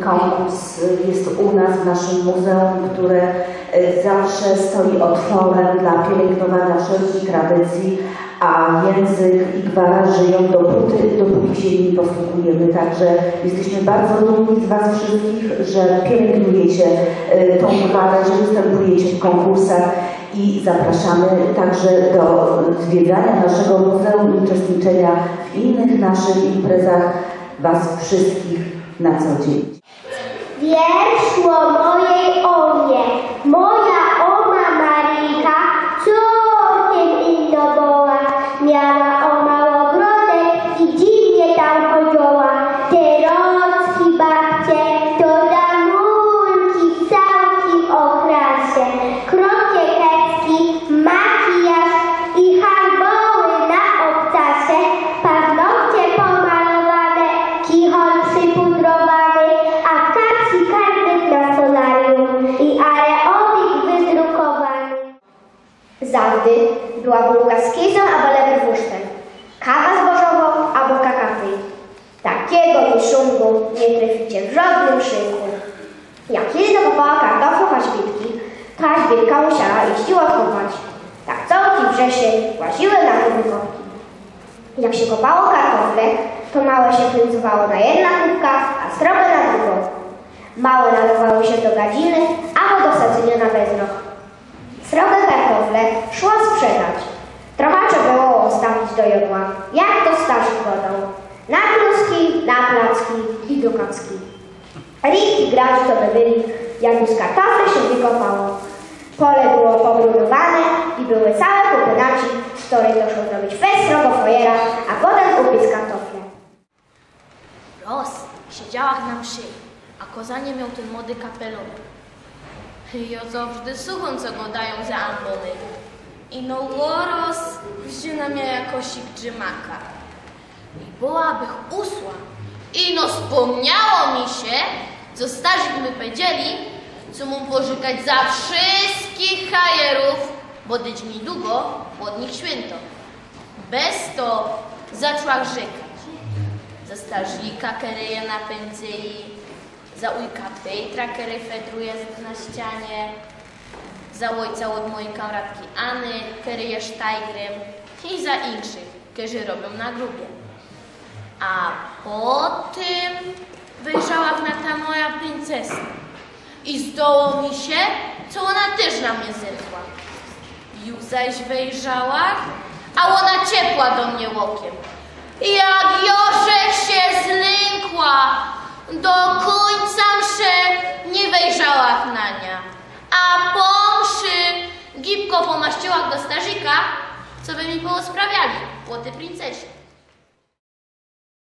konkurs jest u nas w naszym muzeum, które e, zawsze stoi otworem dla pielęgnowania wszelkich tradycji, a język i gwara żyją dopóty, dopóki się nimi posługujemy. Także jesteśmy bardzo dumni z Was wszystkich, że pielęgnujecie e, tą gwarę, że występujecie w konkursach i zapraszamy także do zwiedzania naszego muzeum i uczestniczenia w innych naszych imprezach Was wszystkich na co dzień. Wierszło mojej Zawdy była bułka z kizą albo lewerwusztem, kawa zbożową albo kakafy. Takiego miszunku nie traficie w żadnym szynku. Jak kiedyś dokopała kartoflu haśbitki, to haśbitka musiała iść i odkopać. Tak cały wrzesień łaziły na tym kopki. Jak się kopało kartofle, to małe się kręcowało na jedna kubka, a srogie na drugą. Małe nadawały się do gadziny, albo do sadzenia na bezrok. Kartofle szło sprzedać. Trochę trzeba było stawić do jodła, jak to starzy godą. Na kluski, na placki i do kacki. Rik i grać to by byli, jak z kartofli się wykopało. Pole było pobrudowane i były całe kupynaci, z której doszło zrobić fest fojera, a potem upiec kartofle. Los siedziała na mszy, a kozanie miał ten młody kapelon. Suchą, co go dają za ambony. I no łoros wzięła mnie jakosik drzymaka. I byłabych usła. I no wspomniało mi się, co starzyk my powiedzieli, co mu pożykać za wszystkich hajerów, bo dyć niedługo od nich święto. Bez to zaczęła rzekać. Za starzika keryje na za ujka Petra, który fedruje na ścianie, za ojca od mojej kamratki Anny, który jest i za inszych, którzy robią na grubie. A potem wyjrzała na ta moja princesa i zdoło mi się, co ona też na mnie zerkła. Już zaś wejrzała, a ona ciepła do mnie łokiem. Jak Joszek się zlękła, do końca mszy nie wejrzała na nią. A po mszy gipko pomaściła do starzika, co by mi było sprawiali, płoty princesie.